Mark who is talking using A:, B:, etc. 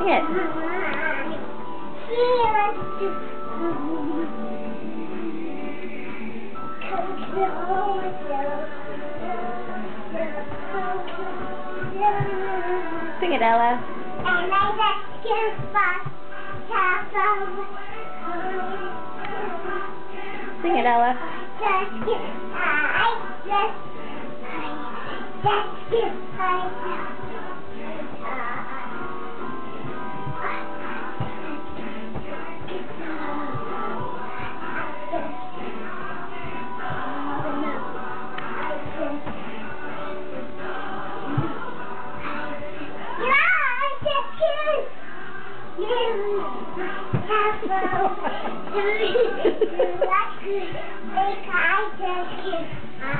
A: Sing it, Ella.
B: And I back
A: Sing it, Ella.
B: Just I just, I just give I just